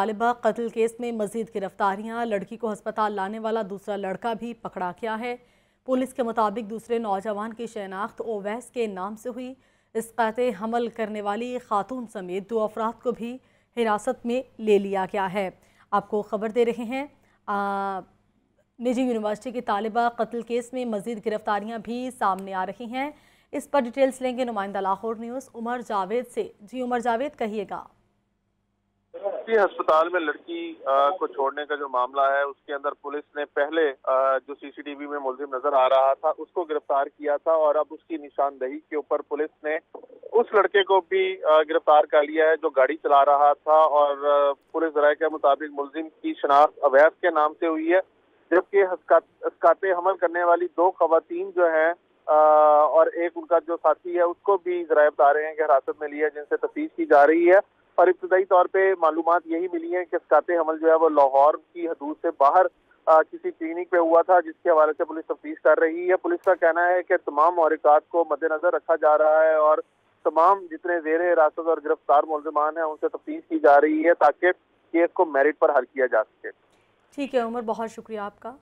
तालिबा कत्ल केस में मजीद गिरफ्तारियाँ, लड़की को अस्पताल लाने वाला दूसरा लड़का भी पकड़ा गया है। पुलिस के मुताबिक दूसरे नौजवान की शनाख्त ओवैस के नाम से हुई। इस कत हमल करने वाली खातून समेत दो अफराद को भी हिरासत में ले लिया गया है। आपको खबर दे रहे हैं निजी यूनिवर्सिटी की तालिबा कत्ल केस में मजीद गिरफ्तारियाँ भी सामने आ रही हैं। इस पर डिटेल्स लेंगे नुमाइंदा लाहौर न्यूज़, उमर जावेद से। जी, उमर जावेद, कहिएगा। इसी अस्पताल में लड़की को छोड़ने का जो मामला है, उसके अंदर पुलिस ने पहले जो सीसीटीवी में मुलजिम नज़र आ रहा था, उसको गिरफ़्तार किया था और अब उसकी निशानदेही के ऊपर पुलिस ने उस लड़के को भी गिरफ़्तार कर लिया है जो गाड़ी चला रहा था और पुलिस राय के मुताबिक मुलजिम की शनाख्त अवैध के नाम से हुई है, जबकि हस्काते हमल करने वाली दो खातन जो है और एक उनका जो साथी है, उसको भी जराये बता रहे हैं कि हिरासत में लिया जिनसे तफ्तीश की जा रही है। और इब्तदाई तौर पर मालूम यही मिली है कि स्काते हमल जो है वो लाहौर की हदूद से बाहर आ, किसी क्लिनिक पे हुआ था जिसके हवाले से पुलिस तफ्तीश कर रही है। पुलिस का कहना है कि तमाम मौरिकात को मद्देनजर रखा जा रहा है और तमाम जितने जेर हिरासत और गिरफ़्तार मुलजमान हैं उनसे तफ्तीश की जा रही है ताकि केस को मेरिट पर हल किया जा सके। ठीक है उमर बहुत शुक्रिया आपका।